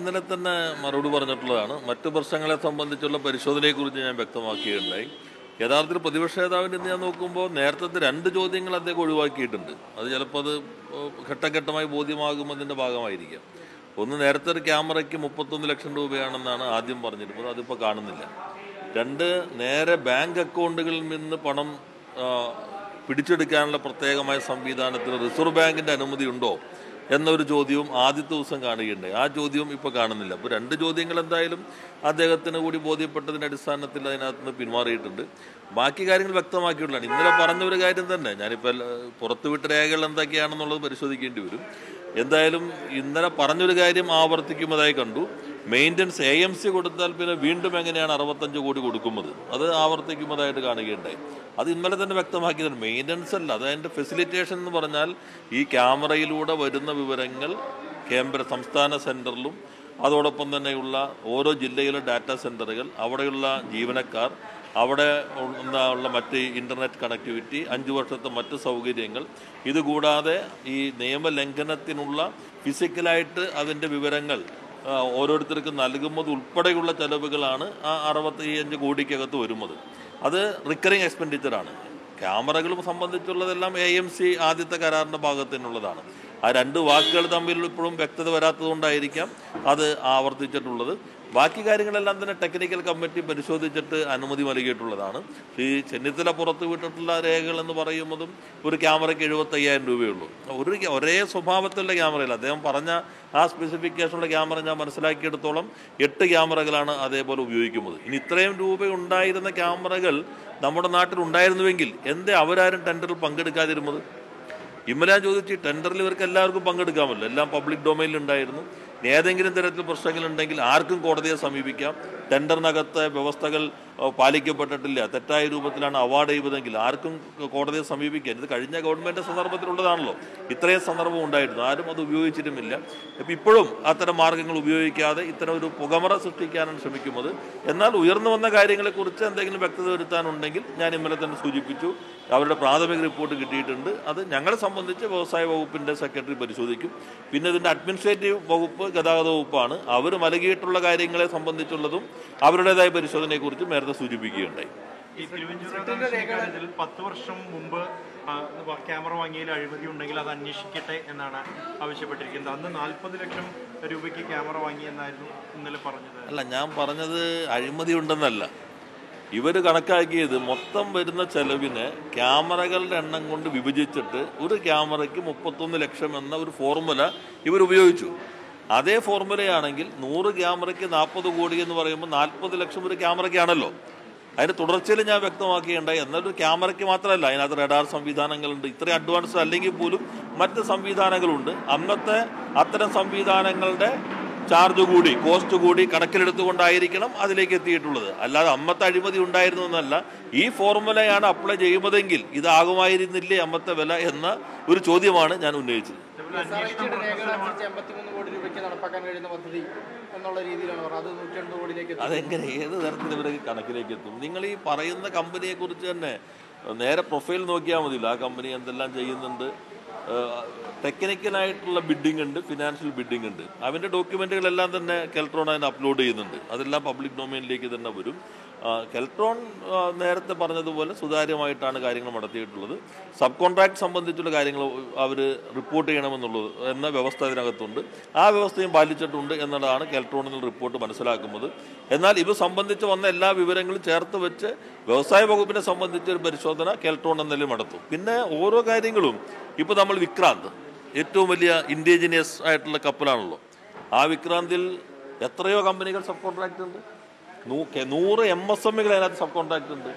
ഇന്നലെ തന്നെ മറുപടി പറഞ്ഞിട്ടുള്ളതാണ്. മറ്റു പ്രശ്നങ്ങളെ സംബന്ധിച്ചുള്ള പരിശോധനയെക്കുറിച്ച് ഞാൻ വ്യക്തമാക്കിയിട്ടുണ്ടായി. യഥാർത്ഥത്തിൽ പ്രതിപക്ഷ നേതാവിന്റെ ഞാൻ നോക്കുമ്പോൾ നേരത്തെ രണ്ട് ചോദ്യങ്ങൾ അദ്ദേഹം ഒഴിവാക്കിയിട്ടുണ്ട്. അത് ചിലപ്പോൾ അത് ഘട്ടഘട്ടമായി ബോധ്യമാകുന്നതിന്റെ ഭാഗമായിരിക്കാം. ഒന്ന് നേരത്തെ ഒരു ക്യാമറയ്ക്ക് മുപ്പത്തൊന്ന് ലക്ഷം രൂപയാണെന്നാണ് ആദ്യം പറഞ്ഞിരുന്നത്. അതിപ്പോൾ കാണുന്നില്ല. രണ്ട് നേരെ ബാങ്ക് അക്കൗണ്ടുകളിൽ നിന്ന് പണം പിടിച്ചെടുക്കാനുള്ള പ്രത്യേകമായ സംവിധാനത്തിന് റിസർവ് ബാങ്കിന്റെ അനുമതി ഉണ്ടോ? എന്നൊരു ചോദ്യവും ആദ്യത്തെ ദിവസം കാണുകയുണ്ടായി. ആ ചോദ്യവും ഇപ്പോൾ കാണുന്നില്ല. അപ്പോൾ രണ്ട് ചോദ്യങ്ങൾ എന്തായാലും അദ്ദേഹത്തിന് കൂടി ബോധ്യപ്പെട്ടതിന്റെ അടിസ്ഥാനത്തിൽ അതിനകത്ത് നിന്ന് പിന്മാറിയിട്ടുണ്ട്. ബാക്കി കാര്യങ്ങൾ വ്യക്തമാക്കിയിട്ടുള്ളതാണ്. ഇന്നലെ പറഞ്ഞ ഒരു കാര്യം തന്നെ. ഞാനിപ്പോൾ പുറത്തുവിട്ട രേഖകൾ എന്തൊക്കെയാണെന്നുള്ളത് പരിശോധിക്കേണ്ടി വരും. എന്തായാലും ഇന്നലെ പറഞ്ഞൊരു കാര്യം ആവർത്തിക്കുന്നതായി കണ്ടു. മെയിന്റനൻസ് എ എം സി കൊടുത്താൽ പിന്നെ വീണ്ടും എങ്ങനെയാണ് അറുപത്തഞ്ച് കോടി കൊടുക്കുന്നത്? അത് ആവർത്തിക്കുന്നതായിട്ട് കാണുകയുണ്ടായി. അത് ഇന്നലെ തന്നെ വ്യക്തമാക്കിയതാണ്. മെയിന്റനൻസ് അല്ല അത് അതിന്റെ ഫെസിലിറ്റേഷൻ എന്ന് പറഞ്ഞാൽ ഈ ക്യാമറയിലൂടെ വരുന്ന വിവരങ്ങൾ കേന്ദ്ര സംസ്ഥാന സെന്ററിലും അതോടൊപ്പം തന്നെയുള്ള ഓരോ ജില്ലയിലെ ഡാറ്റാ സെന്ററുകൾ അവിടെയുള്ള ജീവനക്കാർ അവിടെ ഉള്ള മറ്റ് ഇന്റർനെറ്റ് കണക്ടിവിറ്റി അഞ്ച് വർഷത്തെ മറ്റ് സൗകര്യങ്ങൾ. ഇതുകൂടാതെ ഈ നിയമലംഘനത്തിനുള്ള ഫിസിക്കലായിട്ട് അതിന്റെ വിവരങ്ങൾ ഓരോരുത്തർക്കും നൽകുന്നത് ഉൾപ്പെടെയുള്ള ചെലവുകളാണ് ആ അറുപത്തിയഞ്ച് കോടിക്കകത്ത് വരുന്നത്. അത് റിക്കറിങ് എക്സ്പെൻഡിച്ചറാണ് ക്യാമറകളും സംബന്ധിച്ചുള്ളതെല്ലാം എ എം സി ആദ്യത്തെ കരാറിന്റെ ഭാഗത്ത് നിന്നുള്ളതാണ് ആ രണ്ട് വാക്കുകൾ തമ്മിൽ ഇപ്പോഴും വ്യക്തത വരാത്തതുകൊണ്ടായിരിക്കാം അത് ആവർത്തിച്ചിട്ടുള്ളത്. ബാക്കി കാര്യങ്ങളെല്ലാം തന്നെ ടെക്നിക്കൽ കമ്മിറ്റി പരിശോധിച്ചിട്ട് അനുമതി നൽകിയിട്ടുള്ളതാണ്. ഈ ചെന്നിത്തല പുറത്തു വിട്ടിട്ടുള്ള രേഖകൾ എന്ന് പറയുന്നതും ഒരു ക്യാമറയ്ക്ക് എഴുപത്തയ്യായിരം രൂപയുള്ളൂ. ഒരു ഒരേ സ്വഭാവത്തിലുള്ള ക്യാമറയില്ല. അദ്ദേഹം പറഞ്ഞ ആ സ്പെസിഫിക്കേഷനുള്ള ക്യാമറ ഞാൻ മനസ്സിലാക്കിയെടുത്തോളം എട്ട് ക്യാമറകളാണ് അതേപോലെ ഉപയോഗിക്കുന്നത്. ഇനി ഇത്രയും രൂപ ഉണ്ടായിരുന്ന ക്യാമറകൾ നമ്മുടെ നാട്ടിൽ ഉണ്ടായിരുന്നുവെങ്കിൽ എന്തേ അവരാരും ടെൻഡറിൽ പങ്കെടുക്കാതിരുന്നത്? ഇമ്മലാൻ ചോദിച്ച് ടെൻഡറിൽ ഇവർക്ക് എല്ലാവർക്കും പങ്കെടുക്കാമല്ലോ. എല്ലാം പബ്ലിക് ഡൊമൈനിൽ ഉണ്ടായിരുന്നു. ഏതെങ്കിലും തരത്തിൽ പ്രശ്നങ്ങളുണ്ടെങ്കിൽ ആർക്കും കോടതിയെ സമീപിക്കാം. ടെൻഡറിനകത്തെ വ്യവസ്ഥകൾ പാലിക്കപ്പെട്ടിട്ടില്ല. തെറ്റായ രൂപത്തിലാണ് അവാർഡ് ചെയ്തതെങ്കിൽ ആർക്കും കോടതിയെ സമീപിക്കാൻ ഇത് കഴിഞ്ഞ ഗവൺമെന്റ് സന്ദർഭത്തിലുള്ളതാണല്ലോ. ഇത്രയും സന്ദർഭം ഉണ്ടായിരുന്നു. ആരും അത് ഉപയോഗിച്ചിട്ടുമില്ല ഇപ്പം ഇപ്പോഴും അത്തരം മാർഗങ്ങൾ ഉപയോഗിക്കാതെ ഇത്തരം ഒരു പുകമറ സൃഷ്ടിക്കാനാണ് ശ്രമിക്കുന്നത്. എന്നാൽ ഉയർന്നു വന്ന കാര്യങ്ങളെക്കുറിച്ച് എന്തെങ്കിലും വ്യക്തത വരുത്താനുണ്ടെങ്കിൽ ഞാൻ ഇന്നലെ തന്നെ സൂചിപ്പിച്ചു. അവരുടെ പ്രാഥമിക റിപ്പോർട്ട് കിട്ടിയിട്ടുണ്ട്. അത് ഞങ്ങളെ സംബന്ധിച്ച് വ്യവസായ വകുപ്പിന്റെ സെക്രട്ടറി പരിശോധിക്കും. പിന്നെ ഇതിന്റെ അഡ്മിനിസ്ട്രേറ്റീവ് വകുപ്പ് ഗതാഗത വകുപ്പാണ്. അവർ നൽകിയിട്ടുള്ള കാര്യങ്ങളെ സംബന്ധിച്ചുള്ളതും അവരുടേതായ പരിശോധനയെക്കുറിച്ച് നേരത്തെ സൂചിപ്പിക്കുകയുണ്ടായി. ഈ പത്ത് വർഷം മുമ്പ് ക്യാമറ വാങ്ങിയതിൽ അഴിമതി ഉണ്ടെങ്കിൽ അത് അന്വേഷിക്കട്ടെ എന്നാണ് ആവശ്യപ്പെട്ടിരിക്കുന്നത്. അന്ന് നാൽപ്പത് ലക്ഷം രൂപയ്ക്ക് ക്യാമറ വാങ്ങി വാങ്ങിയെന്നായിരുന്നു ഇന്നലെ പറഞ്ഞത്. അല്ല ഞാൻ പറഞ്ഞത് അഴിമതി ഉണ്ടെന്നല്ല. ഇവർ കണക്കാക്കിയത് മൊത്തം വരുന്ന ചെലവിന് ക്യാമറകളുടെ എണ്ണം കൊണ്ട് വിഭജിച്ചിട്ട് ഒരു ക്യാമറയ്ക്ക് മുപ്പത്തൊന്ന് ലക്ഷം എന്ന ഒരു ഫോർമുല ഇവർ ഉപയോഗിച്ചു. അതേ ഫോർമുലയാണെങ്കിൽ നൂറ് ക്യാമറയ്ക്ക് നാൽപ്പത് കോടി എന്ന് പറയുമ്പോൾ നാൽപ്പത് ലക്ഷം ഒരു ക്യാമറയ്ക്കാണല്ലോ. അതിന്റെ തുടർച്ചയിൽ ഞാൻ വ്യക്തമാക്കിയേണ്ട എന്നൊരു ക്യാമറയ്ക്ക് മാത്രമല്ല അതിനകത്ത് റഡാർ സംവിധാനങ്ങളുണ്ട്. ഇത്രയും അഡ്വാൻസ് അല്ലെങ്കിൽ പോലും മറ്റ് സംവിധാനങ്ങളുണ്ട്. അന്നത്തെ അത്തരം സംവിധാനങ്ങളുടെ ചാർജ് കൂടി കോസ്റ്റ് കൂടി കണക്കിലെടുത്തുകൊണ്ടായിരിക്കണം അതിലേക്ക് എത്തിയിട്ടുള്ളത്. അല്ലാതെ അമ്മത്തെ അഴിമതി ഉണ്ടായിരുന്നു എന്നല്ല ഈ ഫോർമുലയാണ് അപ്ലൈ ചെയ്യുന്നതെങ്കിൽ ഇതാകുമായിരുന്നില്ലേ അമ്മത്തെ വില എന്ന ഒരു ചോദ്യമാണ് ഞാൻ ഉന്നയിച്ചത്. അതെങ്ങനെ? ഏത് തരത്തിൽ ഇവരൊക്കെ കണക്കിലേക്ക് എത്തും? നിങ്ങൾ ഈ പറയുന്ന കമ്പനിയെ കുറിച്ച് തന്നെ നേരെ പ്രൊഫൈൽ നോക്കിയാൽ മതിയല്ലോ. ആ കമ്പനി എന്തെല്ലാം ചെയ്യുന്നുണ്ട്? ടെക്നിക്കലായിട്ടുള്ള ബിഡിംഗ് ഉണ്ട് ഫിനാൻഷ്യൽ ബിഡിംഗ് ഉണ്ട്. അവന്റെ ഡോക്യുമെന്റുകളെല്ലാം തന്നെ കെൽട്രോൺ അതിന് അപ്ലോഡ് ചെയ്യുന്നുണ്ട്. അതെല്ലാം പബ്ലിക് ഡൊമൈനിലേക്ക് തന്നെ വരും. കെൽട്രോൺ നേരത്തെ പറഞ്ഞതുപോലെ സുതാര്യമായിട്ടാണ് കാര്യങ്ങൾ നടത്തിയിട്ടുള്ളത്. സബ് കോൺട്രാക്ട് സംബന്ധിച്ചുള്ള കാര്യങ്ങൾ അവർ റിപ്പോർട്ട് ചെയ്യണമെന്നുള്ളത് എന്ന വ്യവസ്ഥ അതിനകത്തുണ്ട്. ആ വ്യവസ്ഥയും പാലിച്ചിട്ടുണ്ട് എന്നുള്ളതാണ് കെൽട്രോണിൽ റിപ്പോർട്ട് മനസ്സിലാക്കുന്നത്. എന്നാൽ ഇത് സംബന്ധിച്ച് വന്ന എല്ലാ വിവരങ്ങളും ചേർത്ത് വെച്ച് വ്യവസായ വകുപ്പിനെ സംബന്ധിച്ച് ഒരു പരിശോധന കെൽട്രോൺ എന്നതിൽ നടത്തും. പിന്നെ ഓരോ കാര്യങ്ങളും ഇപ്പോൾ നമ്മൾ വിക്രാന്ത്. ഏറ്റവും വലിയ ഇൻഡിജിനിയസ് ആയിട്ടുള്ള കപ്പലാണല്ലോ. ആ വിക്രാന്തിൽ എത്രയോ കമ്പനികൾ സബ് കോൺട്രാക്ട് ഉണ്ട് നൂറ് എം എസ് എമ്മുകൾ അതിനകത്ത് സബ് കോൺട്രാക്ട് ഉണ്ട്.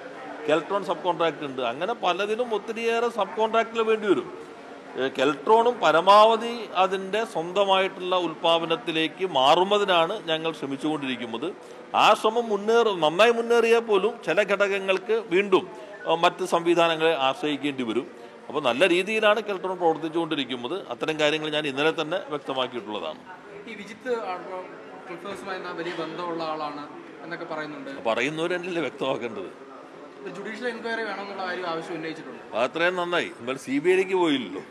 കെൽട്രോൺ സബ് കോൺട്രാക്ട് ഉണ്ട്. അങ്ങനെ പലതിനും ഒത്തിരിയേറെ സബ് കോൺട്രാക്റ്റിൽ വേണ്ടി വരും. കെൽട്രോണും പരമാവധി അതിന്റെ സ്വന്തമായിട്ടുള്ള ഉൽപ്പാദനത്തിലേക്ക് മാറുന്നതിനാണ് ഞങ്ങൾ ശ്രമിച്ചുകൊണ്ടിരിക്കുന്നത്. ആ ശ്രമം മുന്നേറി നന്നായി മുന്നേറിയാൽ പോലും ചില ഘടകങ്ങൾക്ക് വീണ്ടും മറ്റ് സംവിധാനങ്ങളെ ആശ്രയിക്കേണ്ടി വരും. അപ്പോൾ നല്ല രീതിയിലാണ് കെൽട്രോൺ പ്രവർത്തിച്ചുകൊണ്ടിരിക്കുന്നത്. അത്തരം കാര്യങ്ങൾ ഞാൻ ഇന്നലെ തന്നെ വ്യക്തമാക്കിയിട്ടുള്ളതാണ്. ഈ വിജിത്ത് ക്ലിഫേഴ്സുമായി എന്നാ വലിയ ബന്ധമുള്ള ആളാണ് എന്നൊക്കെ പറയുന്നുണ്ട്. പറയുന്നവരല്ലേ വ്യക്തമാക്കേണ്ടത്. ജുഡീഷ്യൽ എൻക്വയറി വേണമെന്നുള്ള കാര്യം ആവശ്യം ഉന്നയിച്ചിട്ടുണ്ട്. അത്രയും നന്നായി. എന്നാൽ സി ബി ഐക്ക് പോയില്ലല്ലോ.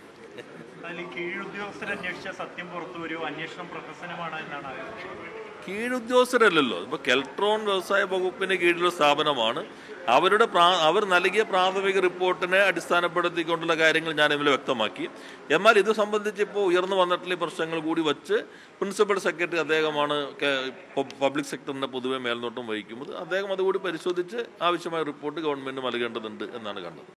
കീഴുദ്യോഗസ്ഥർ അന്വേഷിച്ച സത്യം പുറത്തു വരൂ. അന്വേഷണം പ്രഹസനമാണ് എന്നാണ് കീഴുദ്യോഗസ്ഥരല്ലല്ലോ. ഇപ്പൊ കെൽട്രോൺ വ്യവസായ വകുപ്പിന് കീഴിലുള്ള സ്ഥാപനമാണ്. അവരുടെ അവർ നൽകിയ പ്രാഥമിക റിപ്പോർട്ടിനെ അടിസ്ഥാനപ്പെടുത്തിക്കൊണ്ടുള്ള കാര്യങ്ങൾ ഞാൻ ഇവിടെ വ്യക്തമാക്കി. എന്നാൽ ഇത് സംബന്ധിച്ച് ഇപ്പോൾ ഉയർന്നു വന്നിട്ടുള്ള പ്രശ്നങ്ങൾ കൂടി വച്ച് പ്രിൻസിപ്പൽ സെക്രട്ടറി അദ്ദേഹമാണ് പബ്ലിക് സെക്ടറിന്റെ പൊതുവെ മേൽനോട്ടം വഹിക്കുന്നത്. അദ്ദേഹം അതുകൂടി പരിശോധിച്ച് ആവശ്യമായ റിപ്പോർട്ട് ഗവൺമെന്റ് നൽകേണ്ടതുണ്ട് എന്നാണ് കണ്ടത്.